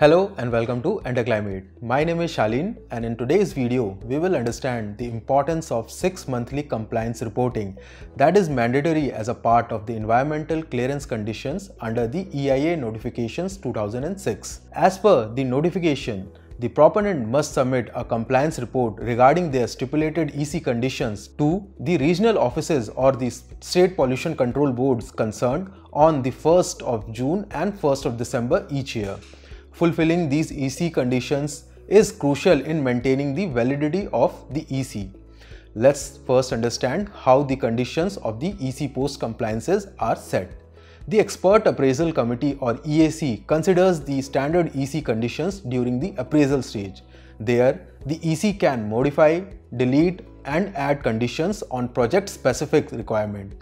Hello and welcome to Enterclimate. My name is Shalin and in today's video we will understand the importance of 6 monthly compliance reporting that is mandatory as a part of the environmental clearance conditions under the EIA notifications 2006. As per the notification, the proponent must submit a compliance report regarding their stipulated EC conditions to the regional offices or the state pollution control boards concerned on the 1st of June and 1st of December each year. Fulfilling these EC conditions is crucial in maintaining the validity of the EC. Let's first understand how the conditions of the EC post compliances are set. The Expert Appraisal Committee or EAC considers the standard EC conditions during the appraisal stage. There, the EC can modify, delete and add conditions on project specific requirement.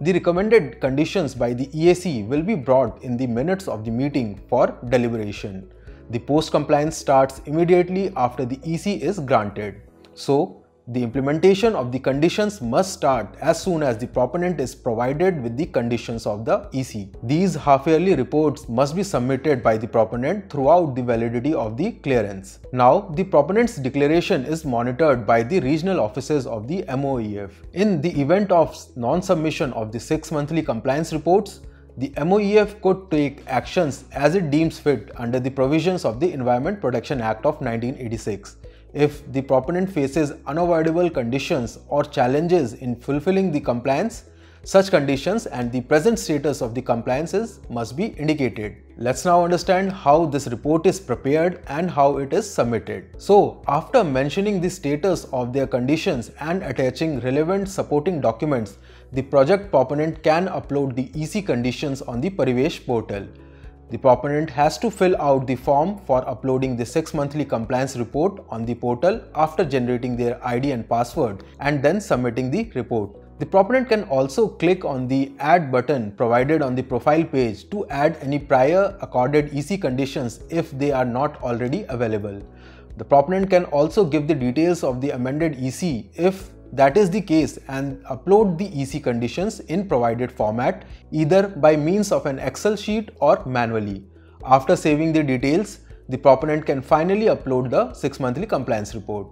The recommended conditions by the EAC will be brought in the minutes of the meeting for deliberation. The post compliance starts immediately after the EC is granted. So, the implementation of the conditions must start as soon as the proponent is provided with the conditions of the EC. These half-yearly reports must be submitted by the proponent throughout the validity of the clearance. Now, the proponent's declaration is monitored by the regional offices of the MOEF. In the event of non-submission of the 6 monthly compliance reports, the MOEF could take actions as it deems fit under the provisions of the Environment Protection Act of 1986 if the proponent faces unavoidable conditions or challenges in fulfilling the compliance, such conditions and the present status of the compliances must be indicated. Let's now understand how this report is prepared and how it is submitted. So, after mentioning the status of their conditions and attaching relevant supporting documents, the project proponent can upload the EC conditions on the Parivesh portal. The proponent has to fill out the form for uploading the 6 monthly compliance report on the portal after generating their ID and password and then submitting the report. The proponent can also click on the add button provided on the profile page to add any prior accorded EC conditions if they are not already available. The proponent can also give the details of the amended EC if that is the case and upload the EC conditions in provided format either by means of an Excel sheet or manually. After saving the details, the proponent can finally upload the 6 monthly compliance report.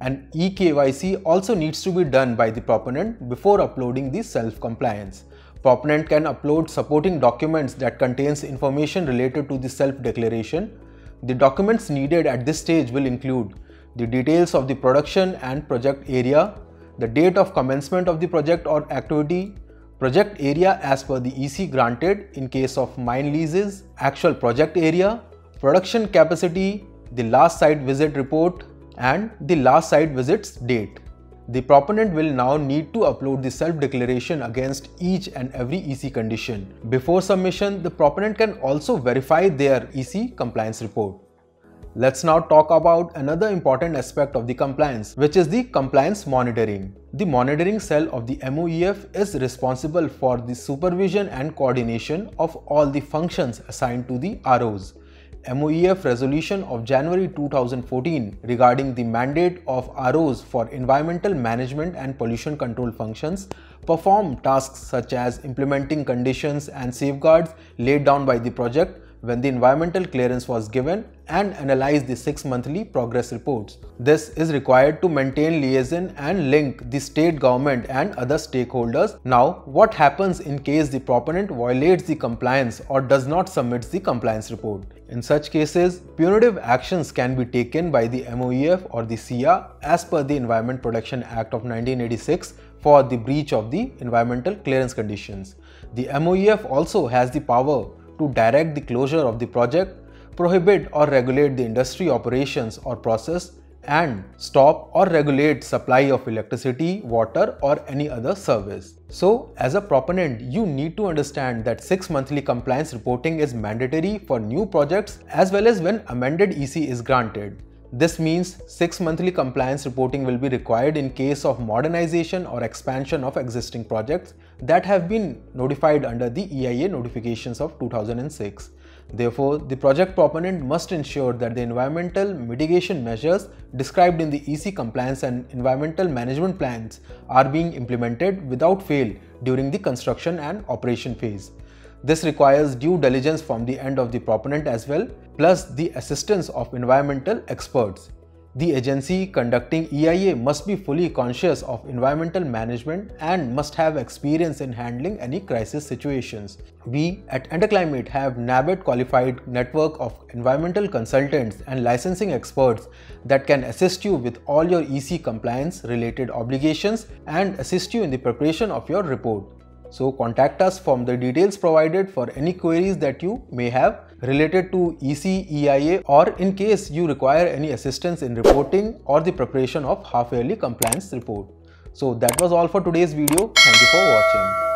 An eKYC also needs to be done by the proponent before uploading the self-compliance. Proponent can upload supporting documents that contains information related to the self-declaration. The documents needed at this stage will include the details of the production and project area, the date of commencement of the project or activity, project area as per the EC granted in case of mine leases, actual project area, production capacity, the last site visit report and the last site visit's date. The proponent will now need to upload the self-declaration against each and every EC condition. Before submission, the proponent can also verify their EC compliance report. Let's now talk about another important aspect of the compliance, which is the compliance monitoring. The monitoring cell of the MOEF is responsible for the supervision and coordination of all the functions assigned to the ROs. MOEF resolution of January 2014 regarding the mandate of ROs for environmental management and pollution control functions perform tasks such as implementing conditions and safeguards laid down by the project when the environmental clearance was given and analyze the 6 monthly progress reports. This is required to maintain liaison and link the state government and other stakeholders. Now, what happens in case the proponent violates the compliance or does not submit the compliance report? In such cases, punitive actions can be taken by the MOEF or the SIA as per the Environment Protection Act of 1986 for the breach of the environmental clearance conditions. The MOEF also has the power to direct the closure of the project, prohibit or regulate the industry operations or process, and stop or regulate supply of electricity, water or any other service. So as a proponent, you need to understand that 6 monthly compliance reporting is mandatory for new projects as well as when amended EC is granted. This means 6 monthly compliance reporting will be required in case of modernization or expansion of existing projects that have been notified under the EIA notifications of 2006. Therefore, the project proponent must ensure that the environmental mitigation measures described in the EC compliance and environmental management plans are being implemented without fail during the construction and operation phase. This requires due diligence from the end of the proponent as well, plus the assistance of environmental experts. The agency conducting EIA must be fully conscious of environmental management and must have experience in handling any crisis situations. We at Enterclimate have NABET qualified network of environmental consultants and licensing experts that can assist you with all your EC compliance related obligations and assist you in the preparation of your report. So contact us from the details provided for any queries that you may have related to EC, EIA or in case you require any assistance in reporting or the preparation of half yearly compliance report. So that was all for today's video. Thank you for watching.